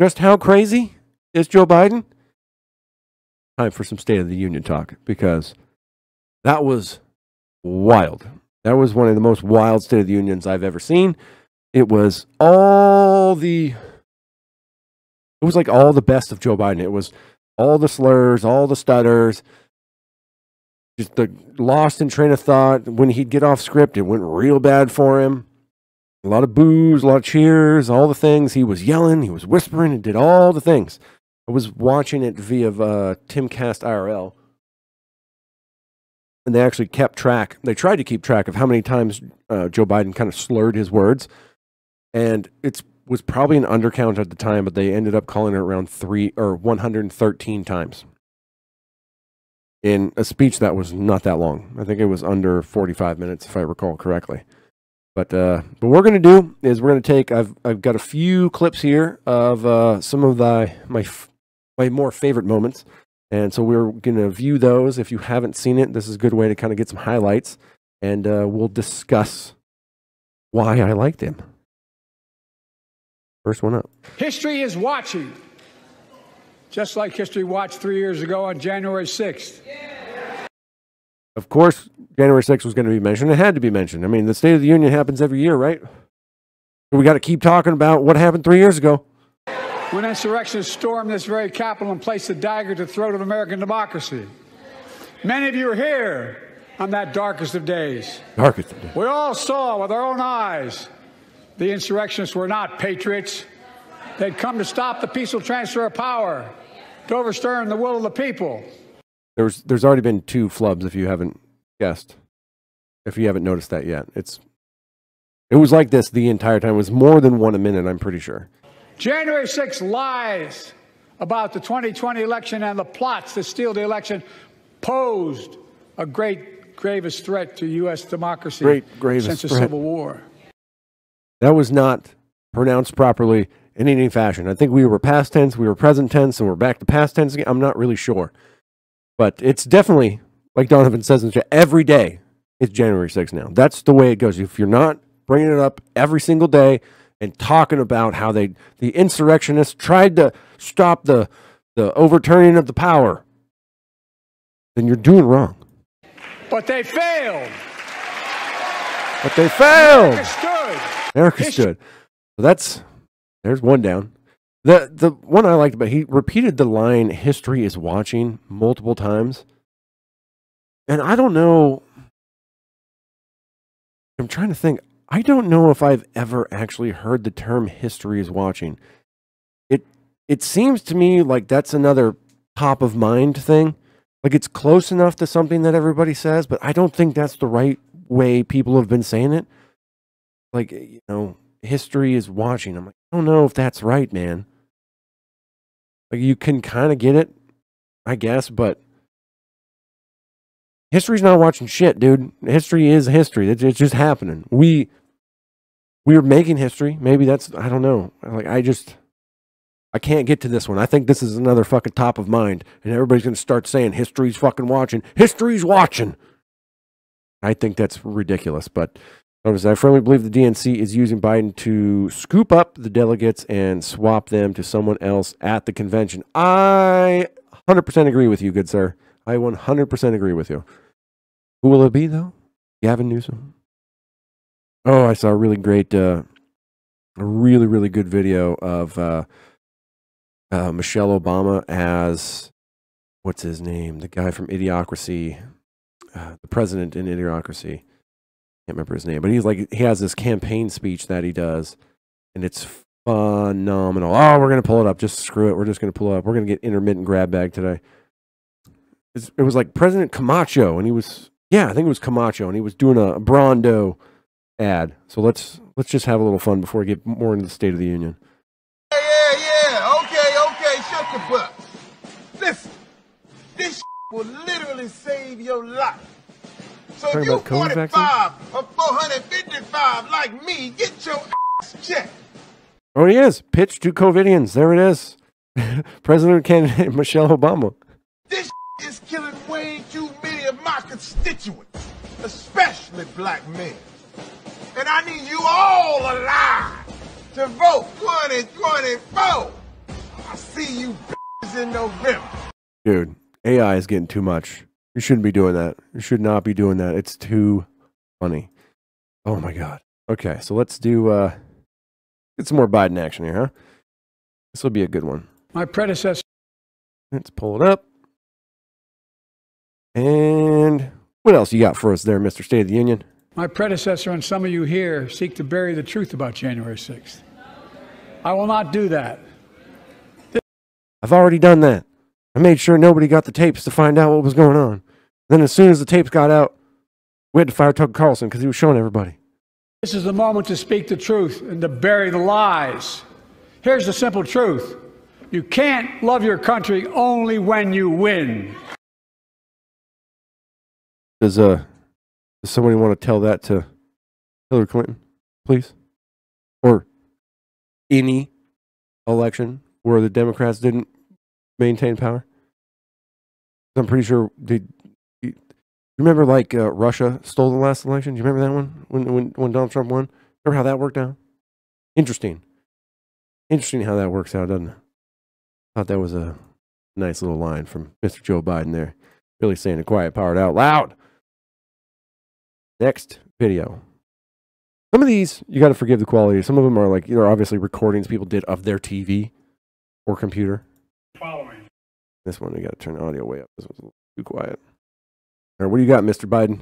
just how crazy is Joe Biden? Time for some State of the Union talk because that was wild. That was one of the most wild State of the Unions I've ever seen. It was all the it was like all the best of Joe Biden. It was all the slurs, all the stutters, just the lost in train of thought. When he'd get off script, it went real bad for him. A lot of boos, a lot of cheers, all the things. He was yelling, he was whispering, and did all the things. I was watching it via uh, Timcast IRL, and they actually kept track. They tried to keep track of how many times uh, Joe Biden kind of slurred his words, and it was probably an undercount at the time, but they ended up calling it around three or 113 times in a speech that was not that long. I think it was under 45 minutes, if I recall correctly. But uh, but what we're gonna do is we're gonna take. I've I've got a few clips here of uh, some of the my my more favorite moments, and so we're gonna view those. If you haven't seen it, this is a good way to kind of get some highlights, and uh, we'll discuss why I liked him. First one up. History is watching, just like history watched three years ago on January 6th. Of course, January 6th was going to be mentioned. It had to be mentioned. I mean, the State of the Union happens every year, right? We got to keep talking about what happened three years ago. When insurrectionists stormed this very Capitol and placed a dagger to the throat of American democracy. Many of you were here on that darkest of days. Darkest of days. We all saw with our own eyes the insurrectionists were not patriots. They'd come to stop the peaceful transfer of power, to overturn the will of the people. There's there's already been two flubs if you haven't guessed. If you haven't noticed that yet. It's it was like this the entire time. It was more than one a minute, I'm pretty sure. January 6 lies about the 2020 election and the plots to steal the election posed a great gravest threat to U.S. democracy Great gravest since the threat. Civil War. That was not pronounced properly in any fashion. I think we were past tense, we were present tense, and we're back to past tense again. I'm not really sure. But it's definitely, like Donovan says, in the chat, every day it's January 6th now. That's the way it goes. If you're not bringing it up every single day and talking about how they, the insurrectionists tried to stop the, the overturning of the power, then you're doing wrong. But they failed. But they failed. America stood. America stood. So that's there's one down. The the one I liked about he repeated the line "History is watching" multiple times, and I don't know. I'm trying to think. I don't know if I've ever actually heard the term "history is watching." It it seems to me like that's another top of mind thing. Like it's close enough to something that everybody says, but I don't think that's the right way people have been saying it like you know history is watching i'm like i don't know if that's right man like you can kind of get it i guess but history's not watching shit dude. History is history. It's, it's just happening. We we're making history. Maybe that's i don't know. Like i just i can't get to this one. I think this is another fucking top of mind and everybody's gonna start saying history's fucking watching. History's watching. I think that's ridiculous but I firmly believe the DNC is using Biden to scoop up the delegates and swap them to someone else at the convention. I 100% agree with you, good sir. I 100% agree with you. Who will it be, though? Gavin Newsom? Oh, I saw a really great, uh, a really, really good video of uh, uh, Michelle Obama as, what's his name? The guy from Idiocracy, uh, the president in Idiocracy can't remember his name, but he's like he has this campaign speech that he does, and it's phenomenal. Oh, we're gonna pull it up. Just screw it. We're just gonna pull it up. We're gonna get intermittent grab bag today. It's, it was like President Camacho, and he was yeah, I think it was Camacho, and he was doing a Brawndo ad. So let's let's just have a little fun before we get more into the State of the Union. Yeah, yeah, yeah. Okay, okay. Shut the butt. Listen, this will literally save your life. So Talking you about COVID 45 or 455 like me, get your ass checked. Oh, he is pitch to COVIDians. There it is. President candidate Michelle Obama. This is killing way too many of my constituents, especially black men. And I need you all alive to vote 2024. I see you in November. Dude, AI is getting too much. You shouldn't be doing that. You should not be doing that. It's too funny. Oh my god. Okay, so let's do uh get some more Biden action here, huh? This will be a good one. My predecessor Let's pull it up. And what else you got for us there, Mr. State of the Union? My predecessor and some of you here seek to bury the truth about January 6th. I will not do that. I've already done that. I made sure nobody got the tapes to find out what was going on. Then, as soon as the tapes got out, we had to fire Tucker Carlson because he was showing everybody. This is the moment to speak the truth and to bury the lies. Here's the simple truth you can't love your country only when you win. Does uh, does somebody want to tell that to Hillary Clinton, please, or any election where the Democrats didn't maintain power? I'm pretty sure they. You remember, like uh, Russia stole the last election. Do you remember that one when when when Donald Trump won? Remember how that worked out? Interesting. Interesting how that works out, doesn't it? Thought that was a nice little line from Mr. Joe Biden there. Really saying the quiet part out loud. Next video. Some of these you got to forgive the quality. Some of them are like you know obviously recordings people did of their TV or computer. This one we got to turn the audio way up. This one's a little too quiet. All right, what do you got, Mr. Biden?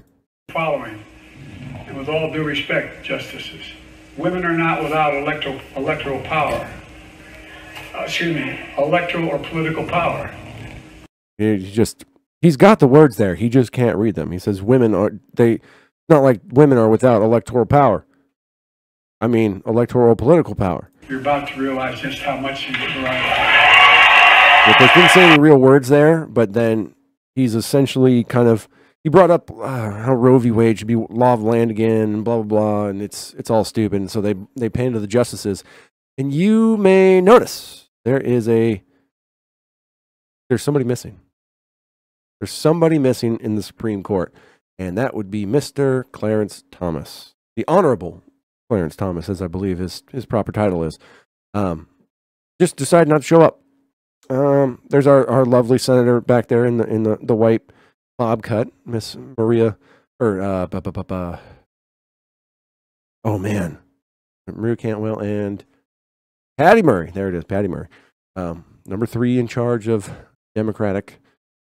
Following. And with all due respect, justices, women are not without electoral, electoral power. Uh, excuse me, electoral or political power. He just he's got the words there. He just can't read them. He says women are they not like women are without electoral power. I mean electoral political power. You're about to realize just how much you rely But there's been saying real words there, but then he's essentially kind of he brought up uh, how Roe v. Wade should be law of land again, blah blah blah, and it's it's all stupid. And so they they painted to the justices, and you may notice there is a there's somebody missing. There's somebody missing in the Supreme Court, and that would be Mr. Clarence Thomas, the Honorable Clarence Thomas, as I believe his his proper title is. Um, just decided not to show up. Um, there's our, our lovely senator back there in the in the, the white bob cut, Miss Maria, or uh, oh man, Maria Cantwell and Patty Murray. There it is, Patty Murray, um, number three in charge of Democratic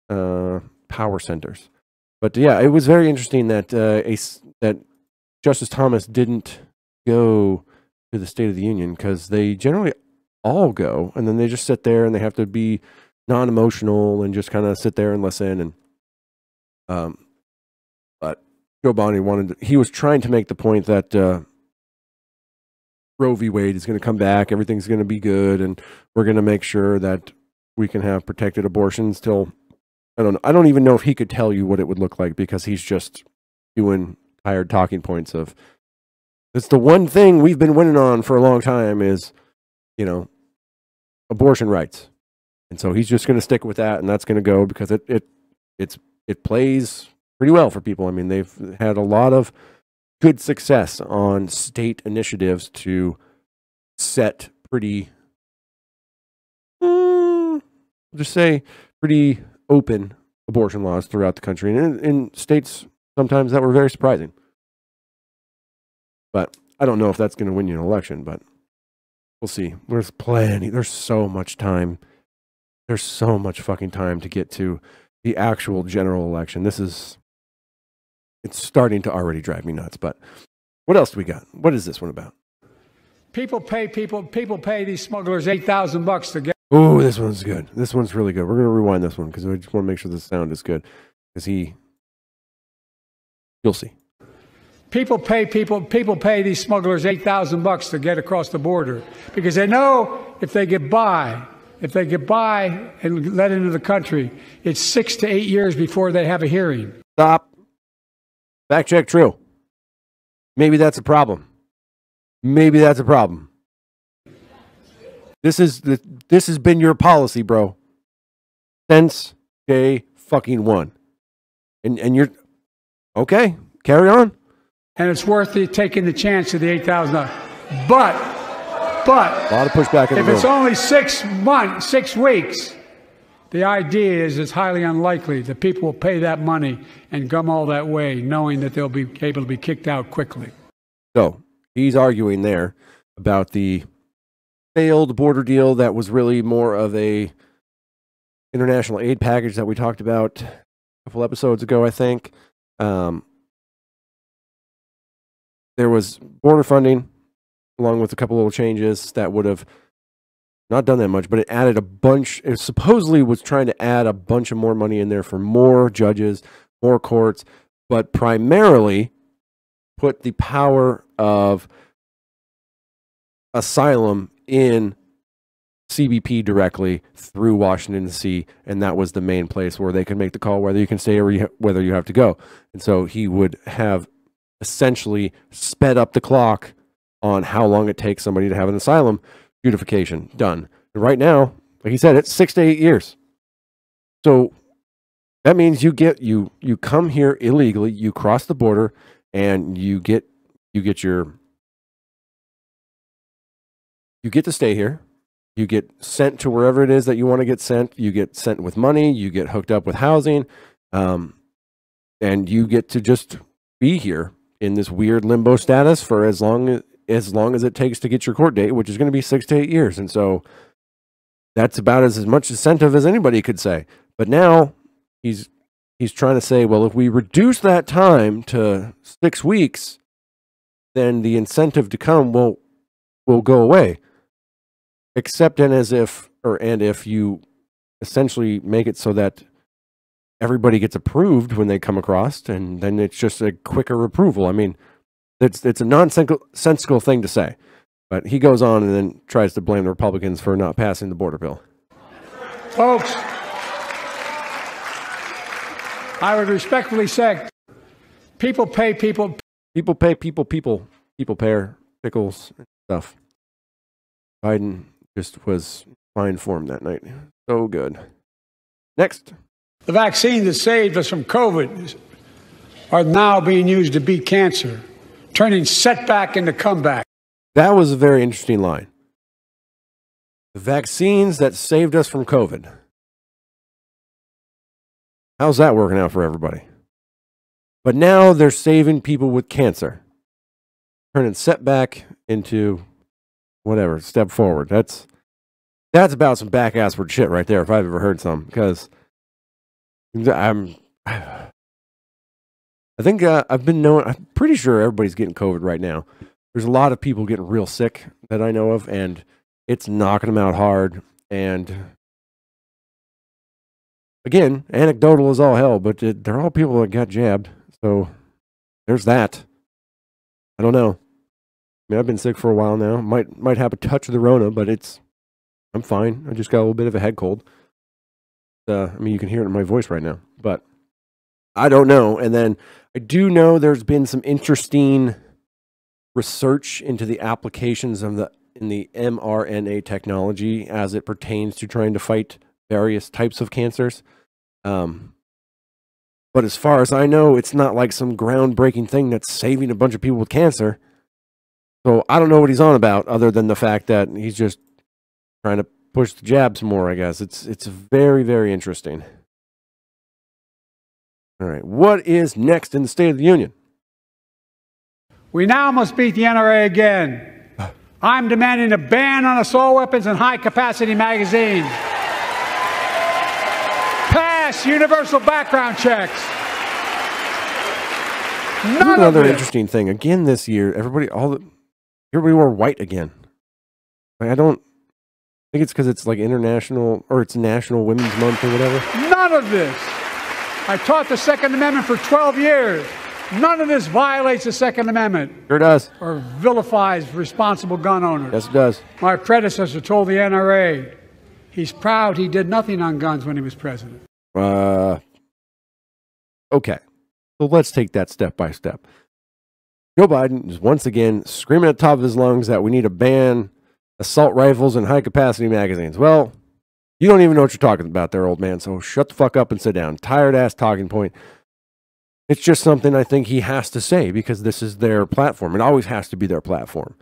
uh, power centers. But yeah, it was very interesting that uh, a that Justice Thomas didn't go to the State of the Union because they generally all go, and then they just sit there and they have to be non-emotional and just kind of sit there and listen. And um, but Joe Bonney wanted to, he was trying to make the point that uh, Roe v. Wade is going to come back, everything's going to be good, and we're going to make sure that we can have protected abortions till I don't know. I don't even know if he could tell you what it would look like because he's just doing tired talking points of it's the one thing we've been winning on for a long time is you know abortion rights. And so he's just going to stick with that and that's going to go because it it it's it plays pretty well for people. I mean they've had a lot of good success on state initiatives to set pretty mm, just say pretty open abortion laws throughout the country and in, in states sometimes that were very surprising. But I don't know if that's going to win you an election, but we'll see. There's plenty. There's so much time. There's so much fucking time to get to the actual general election. This is it's starting to already drive me nuts, but what else do we got? What is this one about? People pay people people pay these smugglers eight thousand bucks to get Oh, this one's good. This one's really good. We're going to rewind this one because I just want to make sure the sound is good because he you'll see. People pay people people pay these smugglers eight thousand bucks to get across the border because they know if they get by if they get by and let into the country, it's six to eight years before they have a hearing. Stop. Fact check true. Maybe that's a problem. Maybe that's a problem. This is the this has been your policy, bro. Since day fucking one. And and you're okay, carry on. And it's worth the, taking the chance of the eight thousand dollars. But But A lot of pushback in if it's only six months, six weeks, the idea is it's highly unlikely that people will pay that money and come all that way, knowing that they'll be able to be kicked out quickly. So he's arguing there about the failed border deal that was really more of a international aid package that we talked about a couple episodes ago, I think. Um, there was border funding along with a couple little changes that would have not done that much, but it added a bunch. It supposedly was trying to add a bunch of more money in there for more judges, more courts, but primarily put the power of asylum in CBP directly through Washington D.C., and that was the main place where they could make the call whether you can stay or you, whether you have to go. And so he would have essentially sped up the clock on how long it takes somebody to have an asylum adjudication done. And right now, like he said, it's six to eight years. So that means you get you you come here illegally, you cross the border, and you get you get your you get to stay here. You get sent to wherever it is that you want to get sent. You get sent with money. You get hooked up with housing, um, and you get to just be here in this weird limbo status for as long as long as it takes to get your court date, which is going to be six to eight years. And so that's about as, as much incentive as anybody could say. But now he's he's trying to say, well, if we reduce that time to six weeks, then the incentive to come will will go away. Except and as if or and if you essentially make it so that everybody gets approved when they come across, and then it's just a quicker approval. I mean, it's it's a nonsensical thing to say. But he goes on and then tries to blame the Republicans for not passing the border bill. Folks, I would respectfully say people pay people. People pay people, people, people pear, pickles, and stuff. Biden just was fine form that night. So good. Next. The vaccine that saved us from COVID are now being used to beat cancer, turning setback into comeback. That was a very interesting line. The vaccines that saved us from COVID. How's that working out for everybody? But now they're saving people with cancer, turning setback into whatever, step forward. That's that's about some back assward shit right there, if I've ever heard some. Because I'm, I think uh, I've been knowing. I'm pretty sure everybody's getting COVID right now. There's a lot of people getting real sick that I know of, and it's knocking them out hard. And again, anecdotal as all hell, but it, they're all people that got jabbed. So there's that. I don't know. I mean, I've been sick for a while now. Might might have a touch of the Rona, but it's I'm fine. I just got a little bit of a head cold. Uh, I mean, you can hear it in my voice right now, but I don't know. And then I do know there's been some interesting research into the applications of the in the mRNA technology as it pertains to trying to fight various types of cancers. Um, but as far as I know, it's not like some groundbreaking thing that's saving a bunch of people with cancer. So I don't know what he's on about, other than the fact that he's just trying to push the jabs more. I guess it's it's very very interesting. All right, what is next in the State of the Union? We now must beat the NRA again. I'm demanding a ban on assault weapons and high capacity magazines. Pass universal background checks. None Another interesting thing again this year. Everybody, all the everybody wore white again. Like, I don't think it's because it's like international or it's National Women's Month or whatever. None of this. I taught the Second Amendment for 12 years. None of this violates the Second Amendment Sure does. or vilifies responsible gun owners. Yes, it does. My predecessor told the NRA he's proud he did nothing on guns when he was president. Uh, okay. So let's take that step by step. Joe Biden is once again screaming at the top of his lungs that we need a ban assault rifles and high capacity magazines. Well, you don't even know what you're talking about there, old man. So shut the fuck up and sit down. Tired ass talking point. It's just something I think he has to say because this is their platform. It always has to be their platform.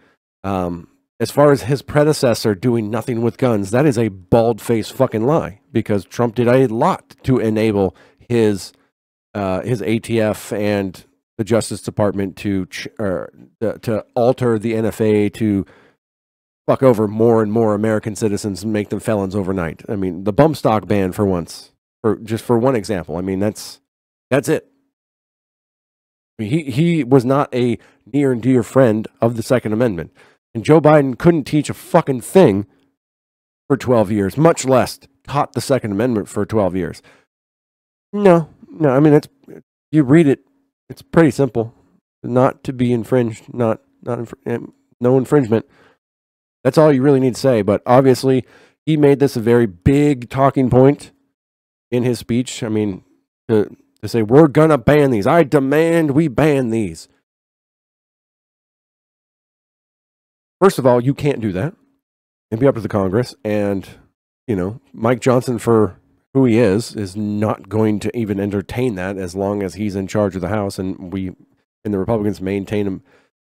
Um, as far as his predecessor doing nothing with guns, that is a bald faced fucking lie because Trump did a lot to enable his uh, his ATF and the Justice Department to uh, to alter the NFA to fuck over more and more American citizens and make them felons overnight. I mean, the bump stock ban for once, for just for one example. I mean, that's that's it. I mean, he he was not a near and dear friend of the Second Amendment, and Joe Biden couldn't teach a fucking thing for twelve years, much less taught the Second Amendment for twelve years. No, no. I mean, it's you read it, it's pretty simple. Not to be infringed, not not infr- eh, no infringement. That's all you really need to say. But obviously, he made this a very big talking point in his speech. I mean, to, to say, we're going to ban these. I demand we ban these. First of all, you can't do that. It'd be up to the Congress. And, you know, Mike Johnson, for who he is, is not going to even entertain that as long as he's in charge of the House and we and the Republicans maintain a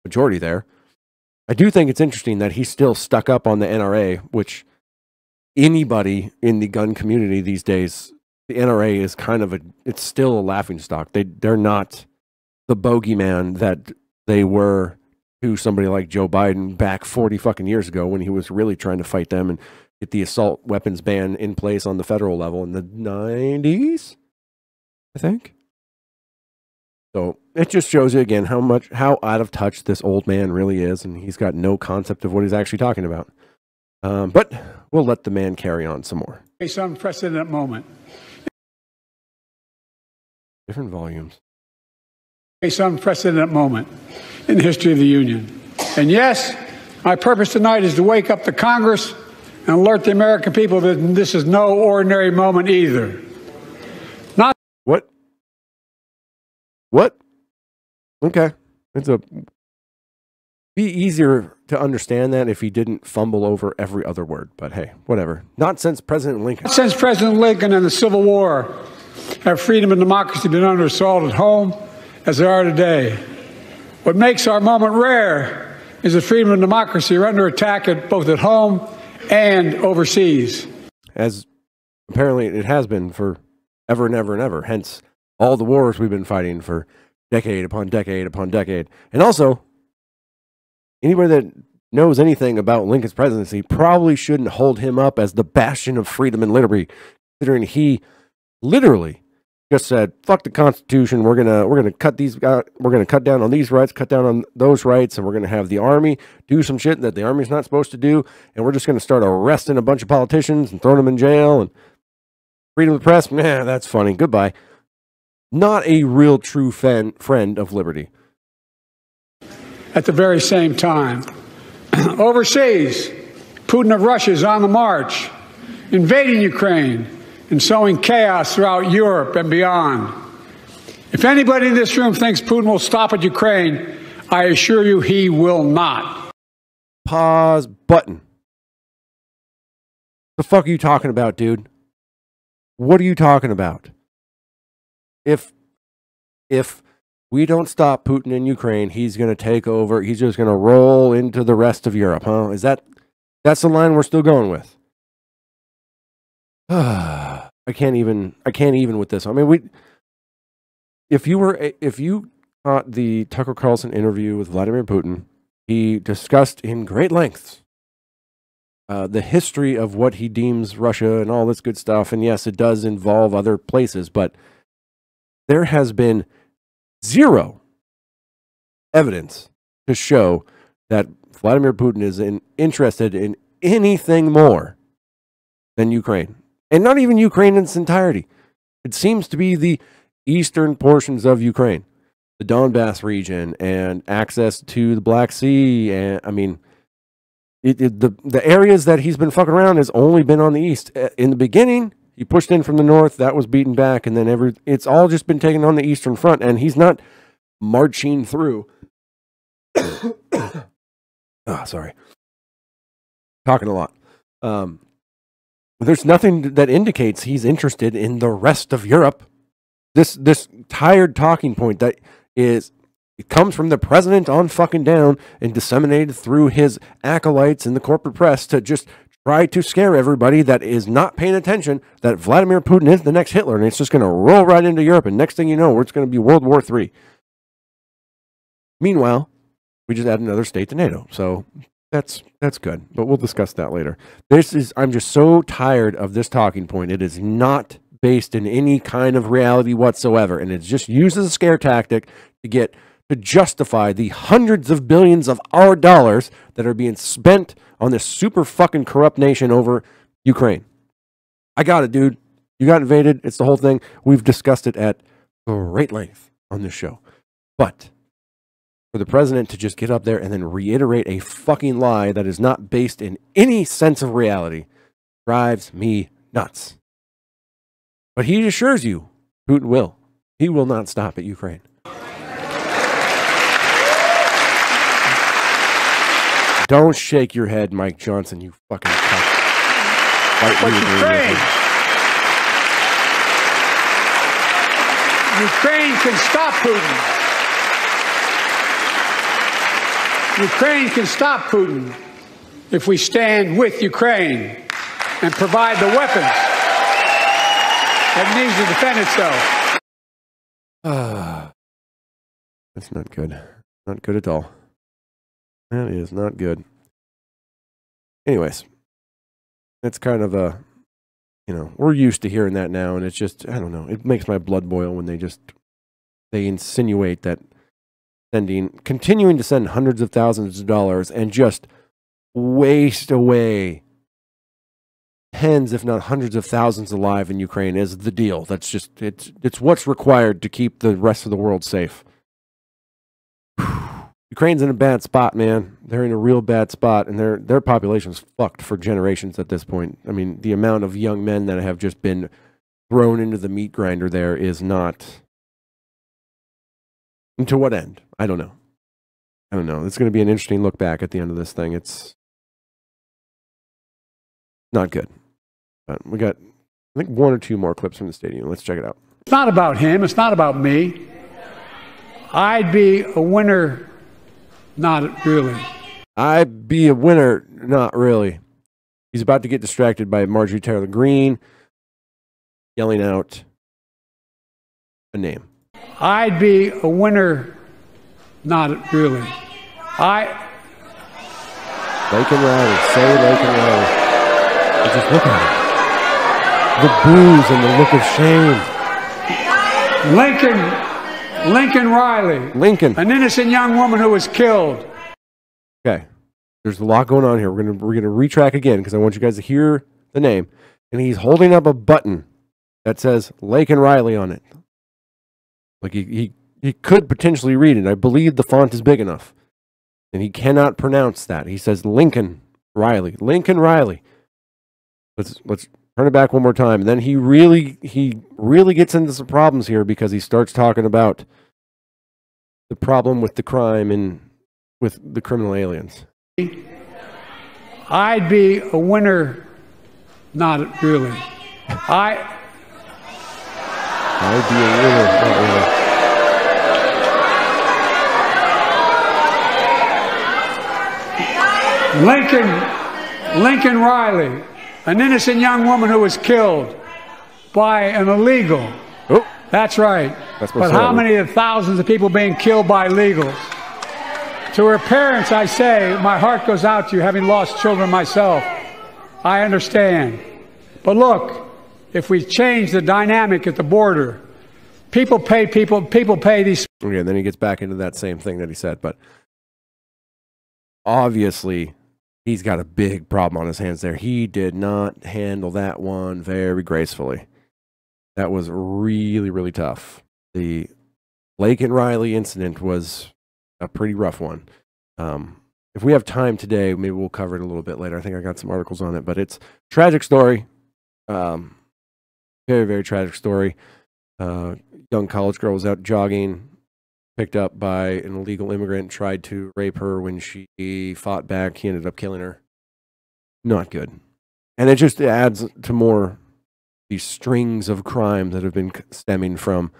majority there. I do think it's interesting that he's still stuck up on the NRA, which anybody in the gun community these days, the NRA is kind of a it's still a laughing stock. They they're not the bogeyman that they were to somebody like Joe Biden back 40 fucking years ago when he was really trying to fight them and get the assault weapons ban in place on the federal level in the 90s, I think. So it just shows you again how much how out of touch this old man really is, and he's got no concept of what he's actually talking about. Um, but we'll let the man carry on some more. It's an unprecedented moment. Different volumes. It's an unprecedented moment in the history of the Union. And yes, my purpose tonight is to wake up the Congress and alert the American people that this is no ordinary moment either. Not What? What? Okay. It's a be easier to understand that if he didn't fumble over every other word. But hey, whatever. Not since President Lincoln. since President Lincoln and the Civil War have freedom and democracy been under assault at home as they are today. What makes our moment rare is that freedom and democracy are under attack at both at home and overseas. As apparently it has been for ever and ever and ever. Hence all the wars we've been fighting for decade upon decade upon decade. And also, anybody that knows anything about Lincoln's presidency probably shouldn't hold him up as the bastion of freedom and liberty, considering he literally just said, "Fuck the Constitution. We're gonna we're gonna cut these. Uh, we're gonna cut down on these rights, cut down on those rights, and we're gonna have the army do some shit that the army's not supposed to do, and we're just gonna start arresting a bunch of politicians and throwing them in jail and freedom of the press. Nah, that's funny. Goodbye. Not a real true fan, friend of liberty. At the very same time, overseas, Putin of Russia is on the march, invading Ukraine and sowing chaos throughout Europe and beyond. If anybody in this room thinks Putin will stop at Ukraine, I assure you he will not. Pause button. The fuck are you talking about, dude? What are you talking about? If if we don't stop Putin in Ukraine, he's going to take over. He's just going to roll into the rest of Europe, huh? Is that that's the line we're still going with? I can't even I can't even with this. I mean, we if you were if you caught the Tucker Carlson interview with Vladimir Putin, he discussed in great lengths uh, the history of what he deems Russia and all this good stuff. And yes, it does involve other places, but there has been zero evidence to show that Vladimir Putin is in, interested in anything more than Ukraine. And not even Ukraine in its entirety. It seems to be the eastern portions of Ukraine, the Donbass region, and access to the Black Sea. And I mean, it, it, the the areas that he's been fucking around has only been on the east. Uh, In the beginning, he pushed in from the north, that was beaten back, and then every it's all just been taken on the eastern front, and he's not marching through. oh, sorry, talking a lot. Um, there's nothing that indicates he's interested in the rest of Europe. This this tired talking point that is It comes from the president on fucking down and disseminated through his acolytes in the corporate press to just try to scare everybody that is not paying attention that Vladimir Putin is the next Hitler and it's just going to roll right into Europe. And next thing you know, it's going to be World War III. Meanwhile, we just add another state to NATO. So that's that's good, but we'll discuss that later. This is I'm just so tired of this talking point. It is not based in any kind of reality whatsoever, and it's just used as a scare tactic to get to justify the hundreds of billions of our dollars that are being spent on this super fucking corrupt nation over Ukraine. I got it, dude. You got invaded. It's the whole thing. We've discussed it at great length on this show. But for the president to just get up there and then reiterate a fucking lie that is not based in any sense of reality drives me nuts. But he assures you Putin will. He will not stop at Ukraine. Don't shake your head, Mike Johnson, you fucking cunt. Fight But me, Ukraine. Ukraine can stop Putin. Ukraine can stop Putin if we stand with Ukraine and provide the weapons that needs to defend itself. Ah, that's not good. Not good at all. That is not good. Anyways, it's kind of a, you know, we're used to hearing that now, and it's just, I don't know, it makes my blood boil when they just, they insinuate that sending, continuing to send hundreds of thousands of dollars and just waste away tens, if not hundreds of thousands alive in Ukraine is the deal. That's just it's it's what's required to keep the rest of the world safe. Ukraine's in a bad spot, man. They're in a real bad spot, and their their population's fucked for generations at this point. I mean, the amount of young men that have just been thrown into the meat grinder there is not. And to what end? I don't know. I don't know. It's going to be an interesting look back at the end of this thing. It's not good. But we got, I think, one or two more clips from the stadium. Let's check it out. It's not about him. It's not about me. I'd be a winner, not really. I'd be a winner, not really. He's about to get distracted by Marjorie Taylor Greene yelling out a name. I'd be a winner, not really. I Laken Riley, say Laken Riley. And just look at it. The booze and the look of shame. Lincoln Lincoln Riley, Lincoln. an innocent young woman who was killed. Okay. There's a lot going on here. We're gonna we're gonna retrack again because I want you guys to hear the name. And he's holding up a button that says Laken Riley on it. Like he, he he could potentially read it. I believe the font is big enough. And he cannot pronounce that. He says Lincoln Riley. Lincoln Riley. Let's let's turn it back one more time. And then he really he really gets into some problems here because he starts talking about the problem with the crime and with the criminal aliens. I'd be a winner, not really. I I'd be a winner, not really. Lincoln Lincoln Riley, an innocent young woman who was killed by an illegal. Oh, That's right. That's but how many of thousands of people being killed by illegals? To her parents, I say, my heart goes out to you, having lost children myself. I understand. But look, if we change the dynamic at the border, people pay people people pay these okay. And then he gets back into that same thing that he said, but obviously he's got a big problem on his hands there. He did not handle that one very gracefully. That was really, really tough. The Laken Riley incident was a pretty rough one. Um, if we have time today, maybe we'll cover it a little bit later. I think I got some articles on it, but it's tragic story. Um, very, very tragic story. Uh, young college girl was out jogging, picked up by an illegal immigrant, tried to rape her when she fought back. He ended up killing her. Not good. And it just adds to more these strings of crime that have been stemming from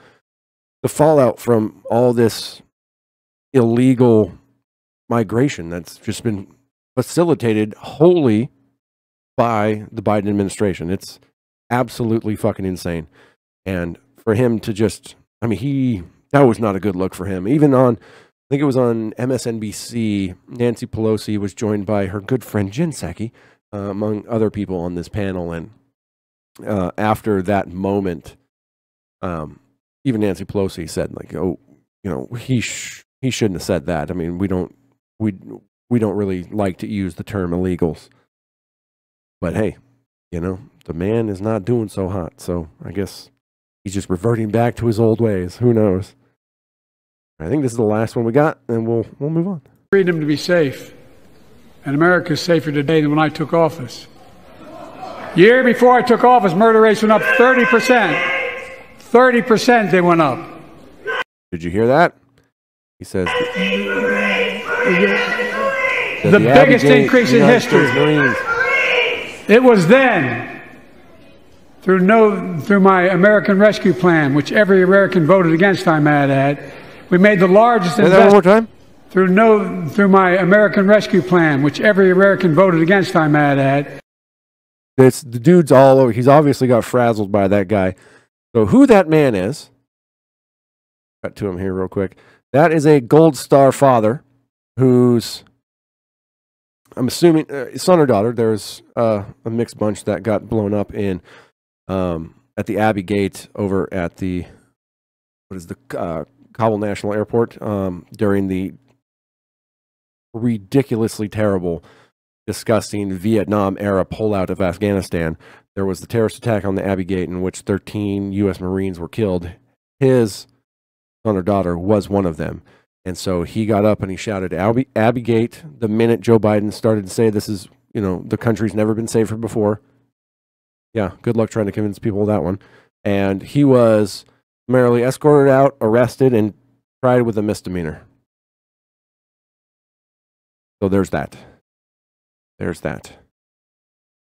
the fallout from all this illegal migration that's just been facilitated wholly by the Biden administration. It's absolutely fucking insane. And for him to just, I mean, he, that was not a good look for him. Even on, I think it was on MSNBC, Nancy Pelosi was joined by her good friend Jen Psaki, uh, among other people on this panel. And uh, after that moment, um, even Nancy Pelosi said, like, oh, you know, he sh- he shouldn't have said that. I mean, we don't we we don't really like to use the term illegals. But hey, you know, the man is not doing so hot. So I guess he's just reverting back to his old ways. Who knows? I think this is the last one we got, and we'll we'll move on. Freedom to be safe. And America is safer today than when I took office. Year before I took office, murder rates went up 30%. 30% they went up. Did you hear that? He says the, the biggest increase in history. It was then through no through my American Rescue Plan, which every American voted against. I might add, we made the largest. Say that one more time. Through no through my American Rescue Plan, which every American voted against. I might add. It's the dude's all over. He's obviously got frazzled by that guy. So who that man is? Cut to him here real quick. That is a Gold Star father, who's I'm assuming uh, son or daughter. There's uh, a mixed bunch that got blown up in um, at the Abbey Gate over at the what is the uh, Kabul National Airport um, during the ridiculously terrible, disgusting Vietnam era pullout of Afghanistan. There was the terrorist attack on the Abbey Gate in which 13 U.S. Marines were killed. His son or daughter was one of them. And so he got up and he shouted, Abbey, Abbey Gate, the minute Joe Biden started to say this is, you know, the country's never been safer before. Yeah, good luck trying to convince people of that one. And he was merely escorted out, arrested, and tried with a misdemeanor. So there's that. There's that.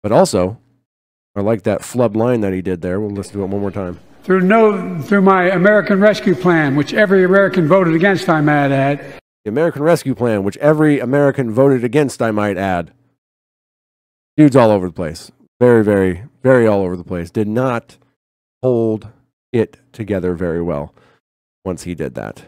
But also, I like that flub line that he did there. We'll listen to it one more time through no through my American Rescue Plan, which every American voted against, I might add. The American Rescue Plan, which every American voted against, I might add. Dude's all over the place. Very, very, very all over the place. Did not hold it together very well once he did that.